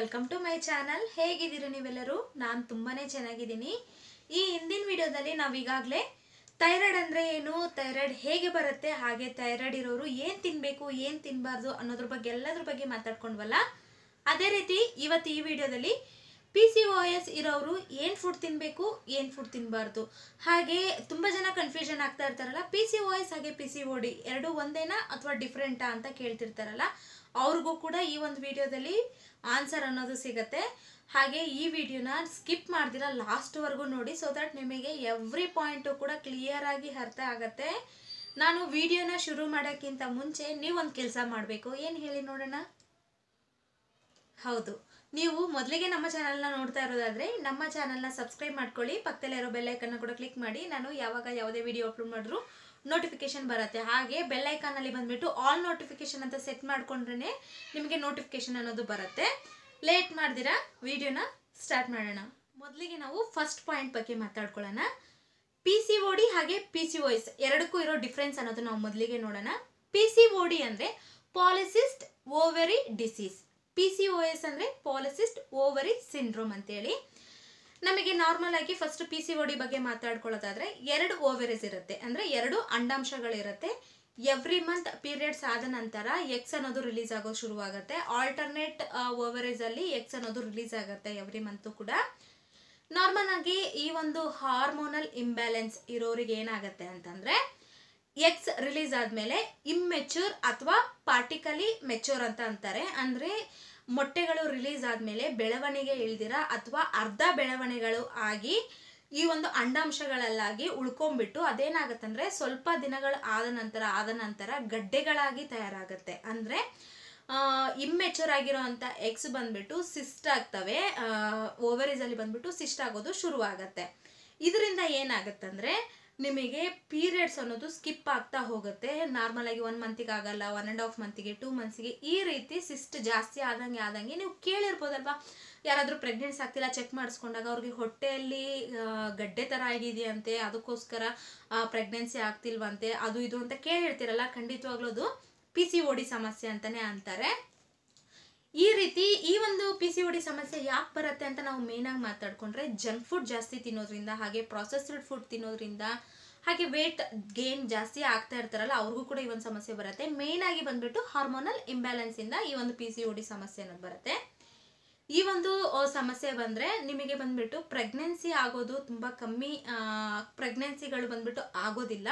Welcome to my channel. ಹೇಗಿದ್ದೀರಿ ನೀವೆಲ್ಲರೂ? ನಾನು ತುಂಬಾನೇ ಚೆನ್ನಾಗಿದ್ದೀನಿ. ಈ ಹಿಂದಿನ ವಿಡಿಯೋದಲ್ಲಿ ನಾವು ಈಗಾಗಲೇ ಥೈರಾಯ್ಡ್ ಅಂದರೆ ಏನು, ಥೈರಾಯ್ಡ್ ಹೇಗೆ ಬರುತ್ತೆ, ಹಾಗೆ ಥೈರಾಯ್ಡ್ ಇರೋರು ಏನು ತಿನ್ನಬೇಕು ಏನು ತಿನ್ನಬಾರ್ದು ಅನ್ನೋದ್ರ ಬಗ್ಗೆ, ಎಲ್ಲದ್ರ ಬಗ್ಗೆ ಮಾತಾಡ್ಕೊಂಡ್ವಲ್ಲ? ಅದೇ ರೀತಿ ಇವತ್ತು ಈ ವಿಡಿಯೋದಲ್ಲಿ ಪಿ ಸಿ ಒ ಎಸ್ ಇರೋರು ಏನು ಫುಡ್ ತಿನ್ನಬೇಕು ಏನು ಫುಡ್ ತಿನ್ನಬಾರ್ದು ಹಾಗೆ ತುಂಬ ಜನ ಕನ್ಫ್ಯೂಷನ್ ಆಗ್ತಾ ಇರ್ತಾರಲ್ಲ ಪಿ ಸಿ ಒ ಎಸ್ ಹಾಗೆ ಪಿ ಸಿ ಒ ಡಿ ಎರಡು ಒಂದೇನಾ ಅಥವಾ ಡಿಫ್ರೆಂಟಾ ಅಂತ ಕೇಳ್ತಿರ್ತಾರಲ್ಲ. ಅವ್ರಿಗೂ ಕೂಡ ಈ ಒಂದು ವಿಡಿಯೋದಲ್ಲಿ ಆನ್ಸರ್ ಅನ್ನೋದು ಸಿಗತ್ತೆ. ಹಾಗೆ ಈ ವಿಡಿಯೋನ ಸ್ಕಿಪ್ ಮಾಡ್ದಿರ ಲಾಸ್ಟ್ವರೆಗೂ ನೋಡಿ ಸೊ ದಟ್ ನಿಮಗೆ ಎವ್ರಿ ಪಾಯಿಂಟು ಕೂಡ ಕ್ಲಿಯರ್ ಆಗಿ ಅರ್ಥ ಆಗತ್ತೆ. ನಾನು ವಿಡಿಯೋನ ಶುರು ಮಾಡೋಕ್ಕಿಂತ ಮುಂಚೆ ನೀವೊಂದು ಕೆಲಸ ಮಾಡಬೇಕು. ಏನು ಹೇಳಿ ನೋಡೋಣ? ಹೌದು. ನೀವು ಮೊದಲಿಗೆ ನಮ್ಮ ಚಾನಲ್ನ ನೋಡ್ತಾ ಇರೋದಾದರೆ, ನಮ್ಮ ಚಾನಲ್ನ ಸಬ್ಸ್ಕ್ರೈಬ್ ಮಾಡ್ಕೊಳ್ಳಿ. ಪಕ್ಕದಲ್ಲಿರೋ ಬೆಲ್ಲೈಕನ್ನ ಕೂಡ ಕ್ಲಿಕ್ ಮಾಡಿ. ನಾನು ಯಾವಾಗ ಯಾವುದೇ ವಿಡಿಯೋ ಅಪ್ಲೋಡ್ ಮಾಡಿದ್ರು ನೋಟಿಫಿಕೇಶನ್ ಬರುತ್ತೆ. ಹಾಗೆ ಬೆಲ್ಲೈಕನ್ನಲ್ಲಿ ಬಂದ್ಬಿಟ್ಟು ಆಲ್ ನೋಟಿಫಿಕೇಶನ್ ಅಂತ ಸೆಟ್ ಮಾಡ್ಕೊಂಡ್ರೆ ನಿಮಗೆ ನೋಟಿಫಿಕೇಶನ್ ಅನ್ನೋದು ಬರುತ್ತೆ. ಲೇಟ್ ಮಾಡ್ದಿರಾ? ವಿಡಿಯೋನ ಸ್ಟಾರ್ಟ್ ಮಾಡೋಣ. ಮೊದಲಿಗೆ ನಾವು ಫಸ್ಟ್ ಪಾಯಿಂಟ್ ಬಗ್ಗೆ ಮಾತಾಡ್ಕೊಳ್ಳೋಣ. ಪಿ ಸಿ ಒ ಡಿ ಹಾಗೆ ಪಿ ಸಿ ಎಸ್ ಎರಡಕ್ಕೂ ಇರೋ ಡಿಫ್ರೆನ್ಸ್ ಅನ್ನೋದು ನಾವು ಮೊದಲಿಗೆ ನೋಡೋಣ. ಪಿ ಸಿ ಒ ಡಿ ಅಂದರೆ polycyst ovary disease P C O S ಅಂದರೆ ಪಾಲಿಸಿಸ್ಟ್ ಓವರಿ ಸಿಂಡ್ರೋಮ್ ಅಂತೇಳಿ. ನಮಗೆ ನಾರ್ಮಲ್ ಆಗಿ first P C O D ಬಗ್ಗೆ ಮಾತಾಡ್ಕೊಳ್ಳೋದಾದ್ರೆ ಎರಡು ಓವರೇಸ್ ಇರುತ್ತೆ. ಅಂದರೆ ಎರಡು ಅಂಡಾಂಶಗಳಿರುತ್ತೆ. ಎವ್ರಿ ಮಂತ್ ಪೀರಿಯಡ್ಸ್ ಆದ ನಂತರ ಎಕ್ಸ್ ಅನ್ನೋದು ರಿಲೀಸ್ ಆಗೋ ಶುರುವಾಗುತ್ತೆ. ಆಲ್ಟರ್ನೇಟ್ ಓವರೇಜ್ ಅಲ್ಲಿ ಎಕ್ಸ್ ಅನ್ನೋದು ರಿಲೀಸ್ ಆಗುತ್ತೆ ಎವ್ರಿ ಮಂತು ಕೂಡ. ನಾರ್ಮಲ್ ಆಗಿ ಈ ಒಂದು ಹಾರ್ಮೋನಲ್ ಇಂಬ್ಯಾಲೆನ್ಸ್ ಇರೋರಿಗೆ ಏನಾಗುತ್ತೆ ಅಂತಂದ್ರೆ ಎಕ್ಸ್ ರಿಲೀಸ್ ಆದಮೇಲೆ ಇಮ್ಮೆಚ್ಯೂರ್ ಅಥವಾ ಪಾರ್ಟಿಕಲಿ ಮೆಚ್ಯೂರ್ ಅಂತ ಅಂತಾರೆ. ಅಂದರೆ ಮೊಟ್ಟೆಗಳು ರಿಲೀಸ್ ಆದಮೇಲೆ ಬೆಳವಣಿಗೆ ಇಳ್ದಿರ ಅಥವಾ ಅರ್ಧ ಬೆಳವಣಿಗೆಗಳು ಆಗಿ ಈ ಒಂದು ಅಂಡಾಂಶಗಳಲ್ಲಾಗಿ ಉಳ್ಕೊಂಡ್ಬಿಟ್ಟು ಅದೇನಾಗತ್ತಂದ್ರೆ ಸ್ವಲ್ಪ ದಿನಗಳು ಆದ ನಂತರ ಆದ ನಂತರ ಗಡ್ಡೆಗಳಾಗಿ ತಯಾರಾಗುತ್ತೆ. ಅಂದರೆ ಇಮ್ಮೆಚೂರ್ ಆಗಿರೋ ಎಗ್ಸ್ ಬಂದ್ಬಿಟ್ಟು ಸಿಸ್ಟ್ ಆಗ್ತವೆ. ಓವರೀಸಲ್ಲಿ ಬಂದ್ಬಿಟ್ಟು ಸಿಸ್ಟ್ ಆಗೋದು ಶುರುವಾಗತ್ತೆ. ಇದರಿಂದ ಏನಾಗುತ್ತಂದ್ರೆ ನಿಮಗೆ ಪೀರಿಯಡ್ಸ್ ಅನ್ನೋದು ಸ್ಕಿಪ್ ಆಗ್ತಾ ಹೋಗುತ್ತೆ. ನಾರ್ಮಲ್ ಆಗಿ ಒನ್ ಮಂತಿಗೆ ಆಗಲ್ಲ ಒನ್ ಆ್ಯಂಡ್ ಹಾಫ್ ಮಂತಿಗೆ ಟೂ ಮಂತ್ಸಿಗೆ ಈ ರೀತಿ ಸಿಸ್ಟ್ ಜಾಸ್ತಿ ಆದಂಗೆ ಆದಂಗೆ ನೀವು ಕೇಳಿರ್ಬೋದಲ್ವಾ? ಯಾರಾದರೂ ಪ್ರೆಗ್ನೆನ್ಸ್ ಆಗ್ತಿಲ್ಲ ಚೆಕ್ ಮಾಡಿಸ್ಕೊಂಡಾಗ ಅವ್ರಿಗೆ ಹೊಟ್ಟೆಯಲ್ಲಿ ಗಡ್ಡೆ ಥರ ಆಗಿದೆಯಂತೆ, ಅದಕ್ಕೋಸ್ಕರ ಪ್ರೆಗ್ನೆನ್ಸಿ ಆಗ್ತಿಲ್ವಂತೆ, ಅದು ಇದು ಅಂತ ಕೇಳಿರ್ತೀರಲ್ಲ, ಖಂಡಿತವಾಗ್ಲೂ ಅದು ಪಿ ಸಿ ಓ ಡಿ ಸಮಸ್ಯೆ ಅಂತಲೇ ಅಂತಾರೆ. ಈ ರೀತಿ ಈ ಒಂದು ಪಿ ಸಿ ಡಿ ಸಮಸ್ಯೆ ಯಾಕೆ ಬರುತ್ತೆ ಅಂತ ನಾವು ಮೇನಾಗಿ ಮಾತಾಡ್ಕೊಂಡ್ರೆ ಜಂಕ್ ಫುಡ್ ಜಾಸ್ತಿ ತಿನ್ನೋದ್ರಿಂದ ಹಾಗೆ ಪ್ರೊಸೆಸ್ಡ್ ಫುಡ್ ತಿನ್ನೋದ್ರಿಂದ ಹಾಗೆ ವೇಟ್ ಗೇನ್ ಜಾಸ್ತಿ ಆಗ್ತಾ ಇರ್ತಾರಲ್ಲ, ಅವ್ರಿಗೂ ಕೂಡ ಈ ಒಂದು ಸಮಸ್ಯೆ ಬರುತ್ತೆ. ಮೇನ್ ಆಗಿ ಬಂದ್ಬಿಟ್ಟು ಹಾರ್ಮೋನಲ್ ಇಂಬ್ಯಾಲೆನ್ಸ್ ಇಂದ ಈ ಒಂದು ಪಿ ಸಿ ಡಿ ಸಮಸ್ಯೆ ಅನ್ನೋದು ಬರುತ್ತೆ. ಈ ಒಂದು ಸಮಸ್ಯೆ ಬಂದರೆ ನಿಮಗೆ ಬಂದ್ಬಿಟ್ಟು ಪ್ರೆಗ್ನೆನ್ಸಿ ಆಗೋದು ತುಂಬ ಕಮ್ಮಿ ಪ್ರೆಗ್ನೆನ್ಸಿಗಳು ಬಂದ್ಬಿಟ್ಟು ಆಗೋದಿಲ್ಲ.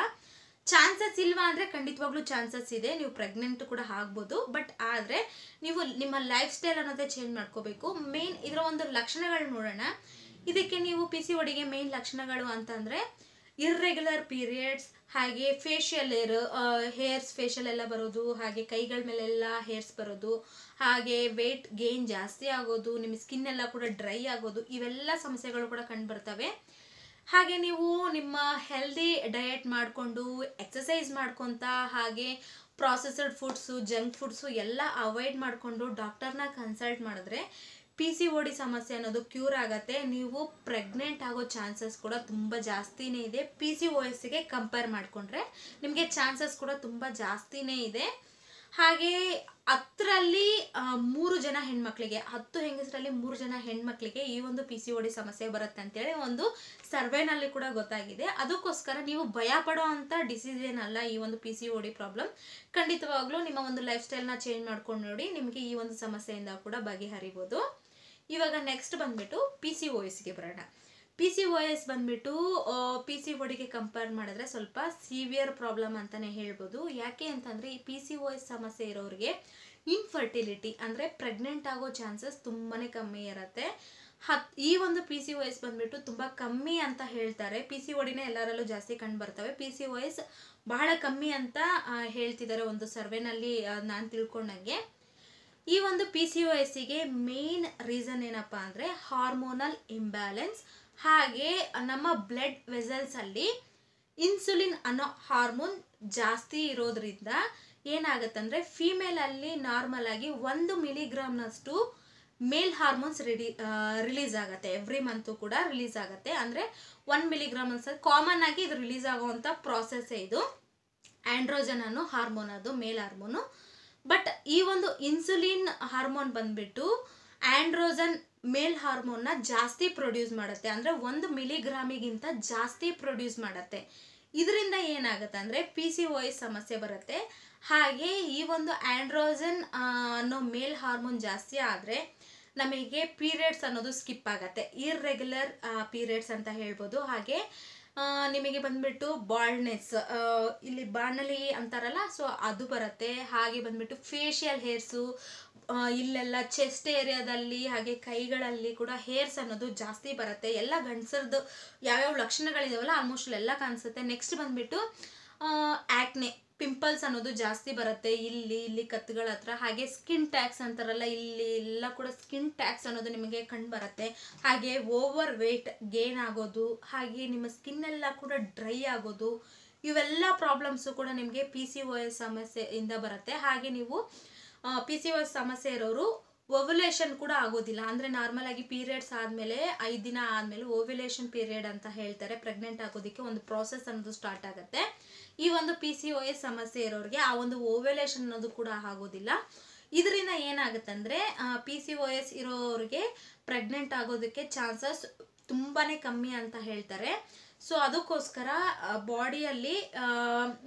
ಚಾನ್ಸಸ್ ಇಲ್ವಾ ಅಂದರೆ ಖಂಡಿತವಾಗ್ಲೂ ಚಾನ್ಸಸ್ ಇದೆ. ನೀವು ಪ್ರೆಗ್ನೆಂಟ್ ಕೂಡ ಆಗ್ಬೋದು. ಬಟ್ ಆದರೆ ನೀವು ನಿಮ್ಮ ಲೈಫ್ ಸ್ಟೈಲ್ ಅನ್ನೋದೇ ಚೇಂಜ್ ಮಾಡ್ಕೋಬೇಕು. ಮೇನ್ ಇದರ ಒಂದು ಲಕ್ಷಣಗಳು ನೋಡೋಣ. ಇದಕ್ಕೆ ನೀವು ಪಿ ಸಿ ಒಡಿಗೆ ಮೇನ್ ಲಕ್ಷಣಗಳು ಅಂತಂದರೆ ಇರ್ರೆಗ್ಯುಲರ್ ಪೀರಿಯಡ್ಸ್ ಹಾಗೆ ಫೇಶಿಯಲ್ ಏರ್ ಹೇರ್ಸ್ ಫೇಶಿಯಲ್ ಎಲ್ಲ ಬರೋದು, ಹಾಗೆ ಕೈಗಳ ಮೇಲೆಲ್ಲ ಹೇರ್ಸ್ ಬರೋದು, ಹಾಗೆ ವೇಟ್ ಗೇನ್ ಜಾಸ್ತಿ ಆಗೋದು ನಿಮ್ಮ ಸ್ಕಿನ್ ಎಲ್ಲ ಕೂಡ ಡ್ರೈ ಆಗೋದು, ಇವೆಲ್ಲ ಸಮಸ್ಯೆಗಳು ಕೂಡ ಕಂಡುಬರ್ತವೆ ಹಾಗೆ ನೀವು ನಿಮ್ಮ ಹೆಲ್ದಿ ಡಯಟ್ ಮಾಡಿಕೊಂಡು ಎಕ್ಸಸೈಸ್ ಮಾಡ್ಕೊತ, ಹಾಗೆ ಪ್ರಾಸೆಸ್ಡ್ ಫುಡ್ಸು ಜಂಕ್ ಫುಡ್ಸು ಎಲ್ಲ ಅವಾಯ್ಡ್ ಮಾಡಿಕೊಂಡು ಡಾಕ್ಟರ್ನ ಕನ್ಸಲ್ಟ್ ಮಾಡಿದ್ರೆ ಪಿ ಸಿ ಓ ಡಿ ಸಮಸ್ಯೆ ಅನ್ನೋದು ಕ್ಯೂರ್ ಆಗುತ್ತೆ. ನೀವು ಪ್ರೆಗ್ನೆಂಟ್ ಆಗೋ ಚಾನ್ಸಸ್ ಕೂಡ ತುಂಬ ಜಾಸ್ತಿನೇ ಇದೆ. ಪಿ ಸಿ ಓ ಎಸ್ಗೆ ಕಂಪೇರ್ ಮಾಡಿಕೊಂಡ್ರೆ ನಿಮಗೆ ಚಾನ್ಸಸ್ ಕೂಡ ತುಂಬ ಜಾಸ್ತಿನೇ ಇದೆ. ಹಾಗೆ ಹತ್ತರಲ್ಲಿ ಮೂರು ಜನ ಹೆಣ್ಮಕ್ಳಿಗೆ, ಹತ್ತು ಹೆಂಗಸರಲ್ಲಿ ಮೂರು ಜನ ಹೆಣ್ಮಕ್ಳಿಗೆ ಈ ಒಂದು ಪಿ ಸಿ ಓಡಿ ಸಮಸ್ಯೆ ಬರುತ್ತೆ ಅಂತೇಳಿ ಒಂದು ಸರ್ವೆನಲ್ಲಿ ಕೂಡ ಗೊತ್ತಾಗಿದೆ. ಅದಕ್ಕೋಸ್ಕರ ನೀವು ಭಯ ಪಡೋ ಅಂಥ ಡಿಸೀಸ್ ಏನಲ್ಲ ಈ ಒಂದು ಪಿ ಸಿ ಓಡಿ ಪ್ರಾಬ್ಲಮ್ ಖಂಡಿತವಾಗ್ಲೂ ನಿಮ್ಮ ಒಂದು ಲೈಫ್ ಸ್ಟೈಲ್ನ ಚೇಂಜ್ ಮಾಡ್ಕೊಂಡು ನೋಡಿ ನಿಮಗೆ ಈ ಒಂದು ಸಮಸ್ಯೆಯಿಂದ ಕೂಡ ಬಗೆಹರಿಬೋದು. ಇವಾಗ ನೆಕ್ಸ್ಟ್ ಬಂದ್ಬಿಟ್ಟು ಪಿ ಸಿ ಒ ಎಸ್ಗೆ ಬರೋಣ. ಪಿ ಸಿ ಒ ಎಸ್ ಬಂದ್ಬಿಟ್ಟು ಪಿ ಸಿ ಒಡಿಗೆ ಕಂಪೇರ್ ಮಾಡಿದ್ರೆ ಸ್ವಲ್ಪ ಸಿವಿಯರ್ ಪ್ರಾಬ್ಲಮ್ ಅಂತಲೇ ಹೇಳ್ಬೋದು. ಯಾಕೆ ಅಂತಂದರೆ, ಈ ಪಿ ಸಿ ಒ ಎಸ್ ಸಮಸ್ಯೆ ಇರೋರಿಗೆ ಇನ್ಫರ್ಟಿಲಿಟಿ ಅಂದರೆ ಪ್ರೆಗ್ನೆಂಟ್ ಆಗೋ ಚಾನ್ಸಸ್ ತುಂಬಾ ಕಮ್ಮಿ ಇರುತ್ತೆ. ಹತ್, ಈ ಒಂದು ಪಿ ಸಿ ಒ ಎಸ್ ಬಂದ್ಬಿಟ್ಟು ತುಂಬ ಕಮ್ಮಿ ಅಂತ ಹೇಳ್ತಾರೆ. ಪಿ ಸಿ ಒಡಿನೇ ಎಲ್ಲರಲ್ಲೂ ಜಾಸ್ತಿ ಕಂಡು ಬರ್ತವೆ. ಪಿ ಸಿ ಒ ಎಸ್ ಬಹಳ ಕಮ್ಮಿ ಅಂತ ಹೇಳ್ತಿದ್ದಾರೆ ಒಂದು ಸರ್ವೆನಲ್ಲಿ ನಾನು ತಿಳ್ಕೊಂಡಂಗೆ. ಈ ಒಂದು ಪಿ ಸಿ ಒ ಎಸ್ಸಿಗೆ ಮೇನ್ ರೀಸನ್ ಏನಪ್ಪ ಅಂದರೆ ಹಾರ್ಮೋನಲ್ ಇಂಬ್ಯಾಲೆನ್ಸ್ ಹಾಗೆ ನಮ್ಮ ಬ್ಲಡ್ ವೆಸಲ್ಸಲ್ಲಿ ಇನ್ಸುಲಿನ್ ಅನ್ನೋ ಹಾರ್ಮೋನ್ ಜಾಸ್ತಿ ಇರೋದ್ರಿಂದ ಏನಾಗುತ್ತಂದರೆ ಫೀಮೇಲಲ್ಲಿ ನಾರ್ಮಲ್ ಆಗಿ ಒಂದು ಮಿಲಿಗ್ರಾಮ್ನಷ್ಟು ಮೇಲ್ ಹಾರ್ಮೋನ್ಸ್ ರೆಡಿ ರಿಲೀಸ್ ಆಗುತ್ತೆ. ಎವ್ರಿ ಮಂತು ಕೂಡ ರಿಲೀಸ್ ಆಗುತ್ತೆ. ಅಂದರೆ ಒನ್ ಮಿಲಿಗ್ರಾಮ್ ಅನ್ಸ ಕಾಮನ್ ಆಗಿ ಇದು ರಿಲೀಸ್ ಆಗುವಂಥ ಪ್ರಾಸೆಸ್ಸೇ ಇದು. ಆ್ಯಂಡ್ರೋಜನ್ ಅನ್ನೋ ಹಾರ್ಮೋನ್ ಅದು ಮೇಲ್ ಹಾರ್ಮೋನು ಬಟ್ ಈ ಒಂದು ಇನ್ಸುಲಿನ್ ಹಾರ್ಮೋನ್ ಬಂದ್ಬಿಟ್ಟು ಆ್ಯಂಡ್ರೋಸನ್ ಮೇಲ್ ಹಾರ್ಮೋನ್ನ ಜಾಸ್ತಿ ಪ್ರೊಡ್ಯೂಸ್ ಮಾಡುತ್ತೆ. ಅಂದರೆ ಒಂದು ಮಿಲಿಗ್ರಾಮಿಗಿಂತ ಜಾಸ್ತಿ ಪ್ರೊಡ್ಯೂಸ್ ಮಾಡುತ್ತೆ. ಇದರಿಂದ ಏನಾಗುತ್ತೆ ಅಂದರೆ ಪಿ ಸಿ ಒ ಸಮಸ್ಯೆ ಬರುತ್ತೆ. ಹಾಗೆ ಈ ಒಂದು ಆ್ಯಂಡ್ರೋಜನ್ ಅನ್ನೋ ಮೇಲ್ ಹಾರ್ಮೋನ್ ಜಾಸ್ತಿ ಆದರೆ ನಮಗೆ ಪೀರಿಯಡ್ಸ್ ಅನ್ನೋದು ಸ್ಕಿಪ್ ಆಗುತ್ತೆ. ಇರ್ರೆಗ್ಯುಲರ್ ಪೀರಿಯಡ್ಸ್ ಅಂತ ಹೇಳ್ಬೋದು. ಹಾಗೆ ನಿಮಗೆ ಬಂದ್ಬಿಟ್ಟು ಬಾಲ್ಡ್ನೆಸ್ ಇಲ್ಲಿ ಬಾಣಲಿ ಅಂತಾರಲ್ಲ, ಸೊ ಅದು ಬರುತ್ತೆ. ಹಾಗೆ ಬಂದ್ಬಿಟ್ಟು ಫೇಶಿಯಲ್ ಹೇರ್ಸು ಇಲ್ಲೆಲ್ಲ ಚೆಸ್ಟ್ ಏರಿಯಾದಲ್ಲಿ ಹಾಗೆ ಕೈಗಳಲ್ಲಿ ಕೂಡ ಹೇರ್ಸ್ ಅನ್ನೋದು ಜಾಸ್ತಿ ಬರುತ್ತೆ. ಎಲ್ಲ ಗಂಡಸರದ್ದು ಯಾವ್ಯಾವ ಲಕ್ಷಣಗಳಿದಾವಲ್ಲ ಆಲ್ಮೋಸ್ಟ್ ಎಲ್ಲ ಕಾಣಿಸುತ್ತೆ. ನೆಕ್ಸ್ಟ್ ಬಂದ್ಬಿಟ್ಟು ಆ್ಯಕ್ನೆ ಪಿಂಪಲ್ಸ್ ಅನ್ನೋದು ಜಾಸ್ತಿ ಬರುತ್ತೆ. ಇಲ್ಲಿ ಇಲ್ಲಿ ಕತ್ತುಗಳ ಹತ್ರ. ಹಾಗೆ ಸ್ಕಿನ್ ಟ್ಯಾಕ್ಸ್ ಅಂತಾರಲ್ಲ, ಇಲ್ಲಿ ಎಲ್ಲ ಕೂಡ ಸ್ಕಿನ್ ಟ್ಯಾಕ್ಸ್ ಅನ್ನೋದು ನಿಮಗೆ ಕಂಡು ಬರುತ್ತೆ. ಹಾಗೆ ಓವರ್ ವೇಟ್ ಗೇನ್ ಆಗೋದು, ಹಾಗೆ ನಿಮ್ಮ ಸ್ಕಿನ್ ಎಲ್ಲ ಕೂಡ ಡ್ರೈ ಆಗೋದು, ಇವೆಲ್ಲ ಪ್ರಾಬ್ಲಮ್ಸು ಕೂಡ ನಿಮಗೆ ಪಿ ಸಿ ಒ ಎಸ್ ಸಮಸ್ಯೆಯಿಂದ ಬರುತ್ತೆ. ಹಾಗೆ ನೀವು ಪಿ ಸಿ ಓ ಸಮಸ್ಯೆ ಇರೋರು ಓವ್ಯುಲೇಷನ್ ಕೂಡ ಆಗೋದಿಲ್ಲ. ಅಂದರೆ ನಾರ್ಮಲ್ ಆಗಿ ಪೀರಿಯಡ್ಸ್ ಆದಮೇಲೆ ಐದು ದಿನ ಆದಮೇಲೆ ಓವ್ಯುಲೇಷನ್ ಪೀರಿಯಡ್ ಅಂತ ಹೇಳ್ತಾರೆ. ಪ್ರೆಗ್ನೆಂಟ್ ಆಗೋದಕ್ಕೆ ಒಂದು ಪ್ರಾಸೆಸ್ ಅನ್ನೋದು ಸ್ಟಾರ್ಟ್ ಆಗುತ್ತೆ. ಈ ಒಂದು ಪಿ ಸಿ ಓ ಎಸ್ ಸಮಸ್ಯೆ ಇರೋರಿಗೆ ಆ ಒಂದು ಓವ್ಯುಲೇಷನ್ ಅನ್ನೋದು ಕೂಡ ಆಗೋದಿಲ್ಲ. ಇದರಿಂದ ಏನಾಗುತ್ತೆ ಅಂದರೆ ಪಿ ಸಿ ಓ ಎಸ್ ಇರೋರಿಗೆ ಪ್ರೆಗ್ನೆಂಟ್ ಆಗೋದಕ್ಕೆ ಚಾನ್ಸಸ್ ತುಂಬಾ ಕಮ್ಮಿ ಅಂತ ಹೇಳ್ತಾರೆ. ಸೊ ಅದಕ್ಕೋಸ್ಕರ ಬಾಡಿಯಲ್ಲಿ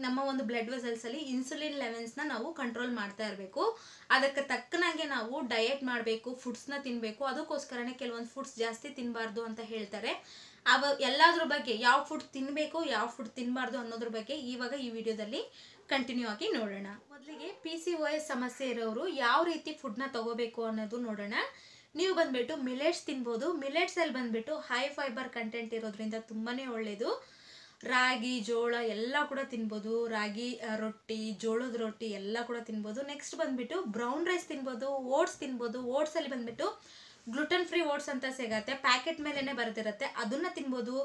ನಮ್ಮ ಒಂದು ಬ್ಲಡ್ ವೆಸಲ್ಸಲ್ಲಿ ಇನ್ಸುಲಿನ್ ಲೆವೆಲ್ಸ್ನ ನಾವು ಕಂಟ್ರೋಲ್ ಮಾಡ್ತಾ ಇರಬೇಕು. ಅದಕ್ಕೆ ತಕ್ಕನಾಗೆ ನಾವು ಡಯೆಟ್ ಮಾಡಬೇಕು ಫುಡ್ಸ್ನ ತಿನ್ನಬೇಕು ಅದಕ್ಕೋಸ್ಕರನೇ ಕೆಲವೊಂದು ಫುಡ್ಸ್ ಜಾಸ್ತಿ ತಿನ್ನಬಾರ್ದು ಅಂತ ಹೇಳ್ತಾರೆ. ಅವ, ಎಲ್ಲದ್ರ ಬಗ್ಗೆ ಯಾವ ಫುಡ್ ತಿನ್ನಬೇಕು ಯಾವ ಫುಡ್ ತಿನ್ನಬಾರ್ದು ಅನ್ನೋದ್ರ ಬಗ್ಗೆ ಇವಾಗ ಈ ವಿಡಿಯೋದಲ್ಲಿ ಕಂಟಿನ್ಯೂ ಆಗಿ ನೋಡೋಣ. ಮೊದಲಿಗೆ ಪಿ ಸಿ ಓ ಎಸ್ ಸಮಸ್ಯೆ ಇರೋರು ಯಾವ ರೀತಿ ಫುಡ್ನ ತಗೋಬೇಕು ಅನ್ನೋದು ನೋಡೋಣ. ನೀವು ಬಂದ್ಬಿಟ್ಟು ಮಿಲೆಟ್ಸ್ ತಿನ್ಬೋದು. ಮಿಲೆಟ್ಸಲ್ಲಿ ಬಂದ್ಬಿಟ್ಟು ಹೈ ಫೈಬರ್ ಕಂಟೆಂಟ್ ಇರೋದ್ರಿಂದ ತುಂಬಾ ಒಳ್ಳೆಯದು ರಾಗಿ, ಜೋಳ ಎಲ್ಲ ಕೂಡ ತಿನ್ಬೋದು. ರಾಗಿ ರೊಟ್ಟಿ, ಜೋಳದ ರೊಟ್ಟಿ ಎಲ್ಲ ಕೂಡ ತಿನ್ಬೋದು. ನೆಕ್ಸ್ಟ್ ಬಂದ್ಬಿಟ್ಟು ಬ್ರೌನ್ ರೈಸ್ ತಿನ್ಬೋದು ಓಟ್ಸ್ ತಿನ್ಬೋದು. ಓಟ್ಸಲ್ಲಿ ಬಂದ್ಬಿಟ್ಟು ಗ್ಲುಟನ್ ಫ್ರೀ ಓಟ್ಸ್ ಅಂತ ಸಿಗತ್ತೆ. ಪ್ಯಾಕೆಟ್ ಮೇಲೇ ಬರೆದಿರುತ್ತೆ. ಅದನ್ನ ತಿನ್ಬೋದು.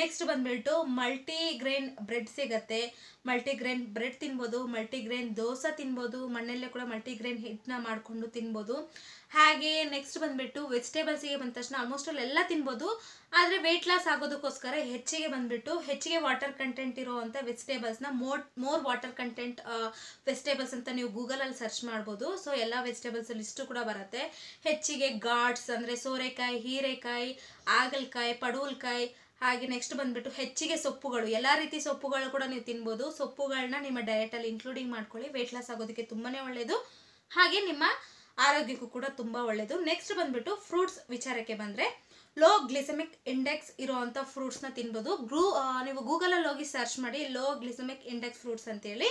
ನೆಕ್ಸ್ಟ್ ಬಂದ್ಬಿಟ್ಟು ಮಲ್ಟಿ ಗ್ರೇನ್ ಬ್ರೆಡ್ ಸಿಗತ್ತೆ. ಮಲ್ಟಿ ಗ್ರೇನ್ ಬ್ರೆಡ್ ತಿನ್ಬೋದು. ಮಲ್ಟಿ ಗ್ರೇನ್ ದೋಸೆ ತಿನ್ಬೋದು. ಮಣ್ಣಲ್ಲೇ ಕೂಡ ಮಲ್ಟಿ ಗ್ರೇನ್ ಹಿಟ್ಟನ್ನ ಮಾಡಿಕೊಂಡು ತಿನ್ಬೋದು. ಹಾಗೆ ನೆಕ್ಸ್ಟ್ ಬಂದ್ಬಿಟ್ಟು ವೆಜಿಟೇಬಲ್ಸಿಗೆ ಬಂದ ತಕ್ಷಣ ಆಲ್ಮೋಸ್ಟ್ ಅಲ್ಲಿ ಎಲ್ಲ ತಿನ್ಬೋದು. ಆದರೆ ವೆಯ್ಟ್ ಲಾಸ್ ಆಗೋದಕ್ಕೋಸ್ಕರ ಹೆಚ್ಚಿಗೆ ಬಂದ್ಬಿಟ್ಟು ಹೆಚ್ಚಿಗೆ ವಾಟರ್ ಕಂಟೆಂಟ್ ಇರೋವಂಥ ವೆಜಿಟೇಬಲ್ಸ್ನ more more water content vegetables ಅಂತ ನೀವು ಗೂಗಲಲ್ಲಿ ಸರ್ಚ್ ಮಾಡ್ಬೋದು. ಸೊ ಎಲ್ಲ ವೆಜಿಟೇಬಲ್ಸ್ ಲಿಸ್ಟು ಕೂಡ ಬರುತ್ತೆ. ಹೆಚ್ಚಿಗೆ ಗಾಡ್ಸ್ ಅಂದರೆ ಸೋರೆಕಾಯಿ, ಹೀರೆಕಾಯಿ ಆಗಲ್ಕಾಯಿ ಪಡುವಲ್ಕಾಯಿ ಹಾಗೆ ನೆಕ್ಸ್ಟ್ ಬಂದ್ಬಿಟ್ಟು ಹೆಚ್ಚಿಗೆ ಸೊಪ್ಪುಗಳು. ಎಲ್ಲ ರೀತಿ ಸೊಪ್ಪುಗಳು ಕೂಡ ನೀವು ತಿನ್ಬೋದು. ಸೊಪ್ಪುಗಳನ್ನ ನಿಮ್ಮ ಡಯಟಲ್ಲಿ ಇನ್ಕ್ಲೂಡಿಂಗ್ ಮಾಡ್ಕೊಳ್ಳಿ. ವೆಯ್ಟ್ ಲಾಸ್ ಆಗೋದಕ್ಕೆ ತುಂಬಾ ಒಳ್ಳೆಯದು ಹಾಗೆ ನಿಮ್ಮ ಆರೋಗ್ಯಕ್ಕೂ ಕೂಡ ತುಂಬ ಒಳ್ಳೆಯದು ನೆಕ್ಸ್ಟ್ ಬಂದ್ಬಿಟ್ಟು ಫ್ರೂಟ್ಸ್ ವಿಚಾರಕ್ಕೆ ಬಂದರೆ ಲೋ ಗ್ಲಿಸಮಿಕ್ ಇಂಡೆಕ್ಸ್ ಇರುವಂಥ ಫ್ರೂಟ್ಸ್ನ ತಿನ್ಬೋದು. ಗ್ರೂ ನೀವು ಗೂಗಲಲ್ಲಿ ಹೋಗಿ ಸರ್ಚ್ ಮಾಡಿ ಲೋ ಗ್ಲಿಸಮಿಕ್ ಇಂಡೆಕ್ಸ್ ಫ್ರೂಟ್ಸ್ ಅಂತೇಳಿ.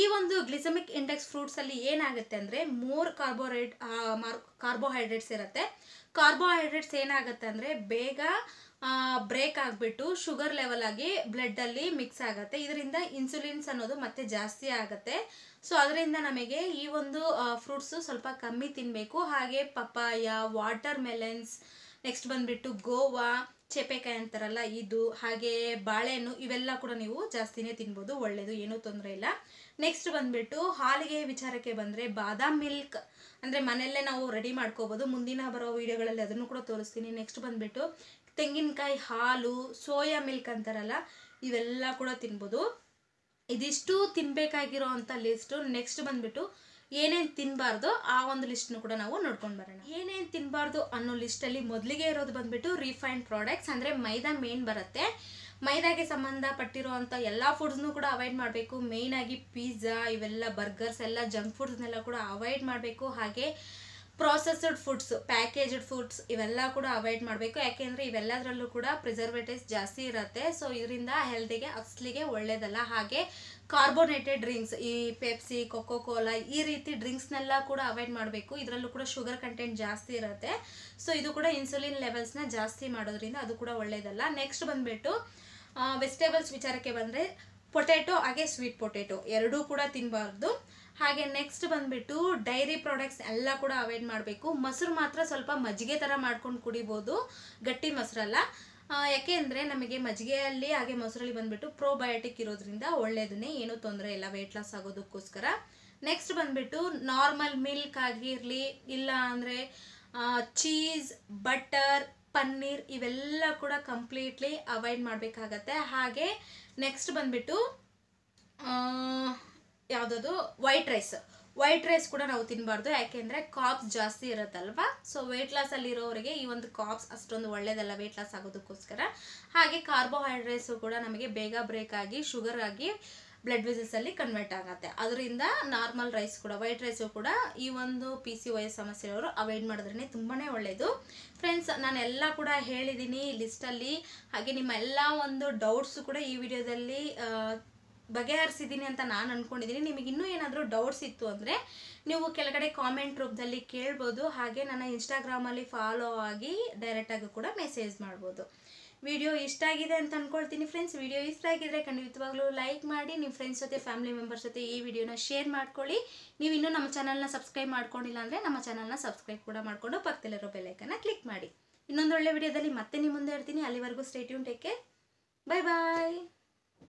ಈ ಒಂದು ಗ್ಲಿಸಮಿಕ್ ಇಂಡೆಕ್ಸ್ ಫ್ರೂಟ್ಸಲ್ಲಿ ಏನಾಗುತ್ತೆ ಅಂದರೆ ಮೋರ್ ಕಾರ್ಬೋಹೈಡ್ ಕಾರ್ಬೋಹೈಡ್ರೇಟ್ಸ್ ಇರುತ್ತೆ. ಕಾರ್ಬೋಹೈಡ್ರೇಟ್ಸ್ ಏನಾಗುತ್ತೆ ಅಂದರೆ, ಬೇಗ ಬ್ರೇಕ್ ಆಗಿಬಿಟ್ಟು ಶುಗರ್ ಲೆವೆಲ್ ಆಗಿ ಬ್ಲಡ್ಡಲ್ಲಿ ಮಿಕ್ಸ್ ಆಗುತ್ತೆ. ಇದರಿಂದ ಇನ್ಸುಲಿನ್ಸ್ ಅನ್ನೋದು ಮತ್ತೆ ಜಾಸ್ತಿ ಆಗುತ್ತೆ. ಸೊ ಅದರಿಂದ ನಮಗೆ ಈ ಒಂದು ಫ್ರೂಟ್ಸು ಸ್ವಲ್ಪ ಕಮ್ಮಿ ತಿನ್ನಬೇಕು ಹಾಗೆ ಪಪ್ಪಾಯ ವಾಟರ್ ಮೆಲನ್ಸ್ ನೆಕ್ಸ್ಟ್ ಬಂದುಬಿಟ್ಟು ಗೋವಾ, ಚೇಪೆಕಾಯಿ ಅಂತಾರಲ್ಲ ಇದು, ಹಾಗೆ ಬಾಳೆಹಣ್ಣು ಇವೆಲ್ಲ ಕೂಡ ನೀವು ಜಾಸ್ತಿನೇ ತಿನ್ಬೋದು. ಒಳ್ಳೆಯದು ಏನೂ ತೊಂದರೆ ಇಲ್ಲ. ನೆಕ್ಸ್ಟ್ ಬಂದುಬಿಟ್ಟು ಹಾಲಿಗೆ ವಿಚಾರಕ್ಕೆ ಬಂದರೆ ಬಾದಾಮ್ ಮಿಲ್ಕ್. ಅಂದರೆ ಮನೆಯಲ್ಲೇ ನಾವು ರೆಡಿ ಮಾಡ್ಕೋಬೋದು. ಮುಂದಿನ ಬರೋ ವೀಡಿಯೋಗಳಲ್ಲಿ ಅದನ್ನು ಕೂಡ ತೋರಿಸ್ತೀನಿ. ನೆಕ್ಸ್ಟ್ ಬಂದ್ಬಿಟ್ಟು ತೆಂಗಿನಕಾಯಿ ಹಾಲು, ಸೋಯಾ ಮಿಲ್ಕ್ ಅಂತಾರಲ್ಲ, ಇವೆಲ್ಲ ಕೂಡ ತಿನ್ಬೋದು. ಇದಿಷ್ಟು ತಿನ್ಬೇಕಾಗಿರೋ ಅಂಥ ಲಿಸ್ಟು ನೆಕ್ಸ್ಟ್ ಬಂದ್ಬಿಟ್ಟು ಏನೇನು ತಿನ್ನಬಾರ್ದು ಆ ಒಂದು ಲಿಸ್ಟ್ನು ಕೂಡ ನಾವು ನೋಡ್ಕೊಂಡು ಬರೋಣ. ಏನೇನು ತಿನ್ನಬಾರ್ದು ಅನ್ನೋ ಲಿಸ್ಟಲ್ಲಿ ಮೊದಲಿಗೆ ಇರೋದು ಬಂದ್ಬಿಟ್ಟು ರಿಫೈನ್ಡ್ ಪ್ರಾಡಕ್ಟ್ಸ್ ಅಂದರೆ ಮೈದಾ ಮೇನ್ ಬರುತ್ತೆ. ಮೈದಾಗೆ ಸಂಬಂಧಪಟ್ಟಿರುವಂಥ ಎಲ್ಲ ಫುಡ್ಸ್ನು ಕೂಡ ಅವಾಯ್ಡ್ ಮಾಡಬೇಕು. ಮೇಯ್ನಾಗಿ ಪಿಜ್ಜಾ ಇವೆಲ್ಲ ಬರ್ಗರ್ಸ್ ಎಲ್ಲ ಜಂಕ್ ಫುಡ್ಸ್ನೆಲ್ಲ ಕೂಡ ಅವಾಯ್ಡ್ ಮಾಡಬೇಕು. ಹಾಗೆ ಪ್ರಾಸೆಸ್ಡ್ ಫುಡ್ಸ್ ಪ್ಯಾಕೇಜ್ಡ್ ಫುಡ್ಸ್ ಇವೆಲ್ಲ ಕೂಡ ಅವಾಯ್ಡ್ ಮಾಡಬೇಕು. ಯಾಕೆಂದರೆ ಇವೆಲ್ಲದರಲ್ಲೂ ಕೂಡ ಪ್ರಿಸರ್ವೇಟಿವ್ಸ್ ಜಾಸ್ತಿ ಇರುತ್ತೆ. ಸೊ ಇದರಿಂದ ಹೆಲ್ತಿಗೆ ಅಸ್ಲಿಗೆ ಒಳ್ಳೇದಲ್ಲ. ಹಾಗೆ ಕಾರ್ಬೋನೇಟೆಡ್ ಡ್ರಿಂಕ್ಸ್ ಈ ಪೆಪ್ಸಿ ಕೊಕೋ ಕೋಲಾ ಈ ರೀತಿ ಡ್ರಿಂಕ್ಸ್ನೆಲ್ಲ ಕೂಡ ಅವಾಯ್ಡ್ ಮಾಡಬೇಕು. ಇದರಲ್ಲೂ ಕೂಡ ಶುಗರ್ ಕಂಟೆಂಟ್ ಜಾಸ್ತಿ ಇರುತ್ತೆ. ಸೊ ಇದು ಕೂಡ ಇನ್ಸುಲಿನ್ ಲೆವೆಲ್ಸ್ನ ಜಾಸ್ತಿ ಮಾಡೋದ್ರಿಂದ ಅದು ಕೂಡ ಒಳ್ಳೇದಲ್ಲ. ನೆಕ್ಸ್ಟ್ ಬಂದುಬಿಟ್ಟು ವೆಜಿಟೇಬಲ್ಸ್ ವಿಚಾರಕ್ಕೆ ಬಂದರೆ ಪೊಟೆಟೊ ಹಾಗೆ ಸ್ವೀಟ್ ಪೊಟೆಟೊ ಎರಡೂ ಕೂಡ ತಿನ್ನಬಾರ್ದು ಹಾಗೆ ನೆಕ್ಸ್ಟ್ ಬಂದ್ಬಿಟ್ಟು ಡೈರಿ ಪ್ರಾಡಕ್ಟ್ಸ್ ಎಲ್ಲ ಕೂಡ ಅವಾಯ್ಡ್ ಮಾಡಬೇಕು. ಮೊಸರು ಮಾತ್ರ ಸ್ವಲ್ಪ ಮಜ್ಜಿಗೆ ಥರ ಮಾಡ್ಕೊಂಡು ಕುಡಿಬೋದು. ಗಟ್ಟಿ ಮೊಸರಲ್ಲ. ಯಾಕೆ ಅಂದರೆ ನಮಗೆ ಮಜ್ಜಿಗೆಯಲ್ಲಿ ಹಾಗೆ ಮೊಸರಲ್ಲಿ ಬಂದ್ಬಿಟ್ಟು ಪ್ರೋಬಯೋಟಿಕ್ ಇರೋದ್ರಿಂದ ಒಳ್ಳೆಯದನ್ನೇ ಏನೂ ತೊಂದರೆ ಇಲ್ಲ ವೆಯ್ಟ್ ಲಾಸ್ ಆಗೋದಕ್ಕೋಸ್ಕರ. ನೆಕ್ಸ್ಟ್ ಬಂದ್ಬಿಟ್ಟು ನಾರ್ಮಲ್ ಮಿಲ್ಕ್ ಆಗಿರಲಿ, ಇಲ್ಲ ಅಂದರೆ ಚೀಸ್ ಬಟರ್ ಪನ್ನೀರ್ ಇವೆಲ್ಲ ಕೂಡ ಕಂಪ್ಲೀಟ್ಲಿ ಅವಾಯ್ಡ್ ಮಾಡಬೇಕಾಗತ್ತೆ. ಹಾಗೆ ನೆಕ್ಸ್ಟ್ ಬಂದ್ಬಿಟ್ಟು ಯಾವುದದು? ವೈಟ್ ರೈಸ್ ವೈಟ್ ರೈಸ್ ಕೂಡ ನಾವು ತಿನ್ನಬಾರ್ದು ಯಾಕೆಂದರೆ ಕಾಪ್ಸ್ ಜಾಸ್ತಿ ಇರುತ್ತಲ್ವಾ? ಸೊ ವೆಯ್ಟ್ ಲಾಸಲ್ಲಿ ಇರೋರಿಗೆ ಈ ಒಂದು ಕಾಪ್ಸ್ ಅಷ್ಟೊಂದು ಒಳ್ಳೇದಲ್ಲ ವೆಯ್ಟ್ ಲಾಸ್ ಆಗೋದಕ್ಕೋಸ್ಕರ. ಹಾಗೆ ಕಾರ್ಬೋಹೈಡ್ರೇಟ್ಸು ಕೂಡ ನಮಗೆ ಬೇಗ ಬ್ರೇಕ್ ಆಗಿ ಶುಗರ್ ಆಗಿ ಬ್ಲಡ್ ವೆಸಲ್ಸಲ್ಲಿ ಕನ್ವರ್ಟ್ ಆಗುತ್ತೆ. ಅದರಿಂದ ನಾರ್ಮಲ್ ರೈಸ್ ಕೂಡ ವೈಟ್ ರೈಸು ಕೂಡ ಈ ಒಂದು ಪಿ ಸಿ ವೈ ಸಮಸ್ಯೆ ಇರೋರು ಅವಾಯ್ಡ್ ಮಾಡಿದ್ರೇ ತುಂಬಾ ಒಳ್ಳೆಯದು ಫ್ರೆಂಡ್ಸ್ ನಾನು ಎಲ್ಲ ಕೂಡ ಹೇಳಿದ್ದೀನಿ ಲಿಸ್ಟಲ್ಲಿ ಹಾಗೆ ನಿಮ್ಮ ಎಲ್ಲ ಒಂದು ಡೌಟ್ಸು ಕೂಡ ಈ ವಿಡಿಯೋದಲ್ಲಿ ಬಗೆಹರಿಸಿದ್ದೀನಿ ಅಂತ ನಾನು ಅಂದ್ಕೊಂಡಿದ್ದೀನಿ ನಿಮಗೆ ಇನ್ನೂ ಏನಾದರೂ ಡೌಟ್ಸ್ ಇತ್ತು ಅಂದರೆ ನೀವು ಕೆಳಗಡೆ ಕಾಮೆಂಟ್ ರೂಪದಲ್ಲಿ ಕೇಳ್ಬೋದು. ಹಾಗೆ ನನ್ನ ಇನ್ಸ್ಟಾಗ್ರಾಮಲ್ಲಿ ಫಾಲೋ ಆಗಿ ಡೈರೆಕ್ಟಾಗಿ ಕೂಡ ಮೆಸೇಜ್ ಮಾಡ್ಬೋದು. ವಿಡಿಯೋ ಇಷ್ಟ ಆಗಿದೆ ಅಂತ ಅಂದ್ಕೊಳ್ತೀನಿ ಫ್ರೆಂಡ್ಸ್ ವಿಡಿಯೋ ಇಷ್ಟ ಆಗಿದ್ರೆ ಖಂಡಿತವಾಗ್ಲೂ ಲೈಕ್ ಮಾಡಿ ನಿಮ್ಮ ಫ್ರೆಂಡ್ಸ್ ಜೊತೆ ಫ್ಯಾಮಿಲಿ ಮೆಂಬರ್ಸ್ ಜೊತೆ ಈ ವಿಡಿಯೋನ ಶೇರ್ ಮಾಡ್ಕೊಳ್ಳಿ. ನೀವು ಇನ್ನೂ ನಮ್ಮ ಚಾನಲ್ನ ಸಬ್ಸ್ಕ್ರೈಬ್ ಮಾಡ್ಕೊಂಡಿಲ್ಲ ಅಂದರೆ ನಮ್ಮ ಚಾನಲ್ನ ಸಬ್ಸ್ಕ್ರೈಬ್ ಕೂಡ ಮಾಡಿಕೊಂಡು ಪಕ್ಕದಲ್ಲಿರೋ ಬೆಲ್ಲೈಕನ್ನ ಕ್ಲಿಕ್ ಮಾಡಿ. ಇನ್ನೊಂದು ಒಳ್ಳೆ ವಿಡಿಯೋದಲ್ಲಿ ಮತ್ತೆ ನಿಮ್ಮ ಮುಂದೆ ಇರ್ತೀನಿ. ಅಲ್ಲಿವರೆಗೂ stay tuned take care bye bye